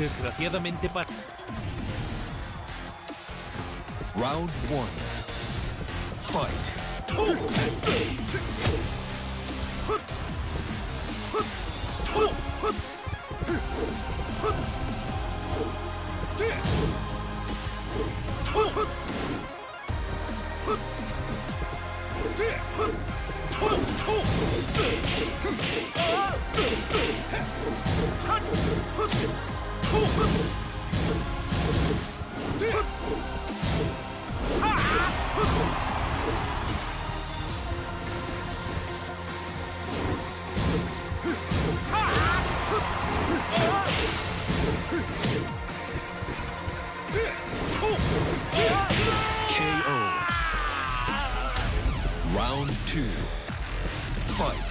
Desgraciadamente para... Round one. Fight. Round two. Fight.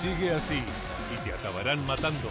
Sigue así y te acabarán matando.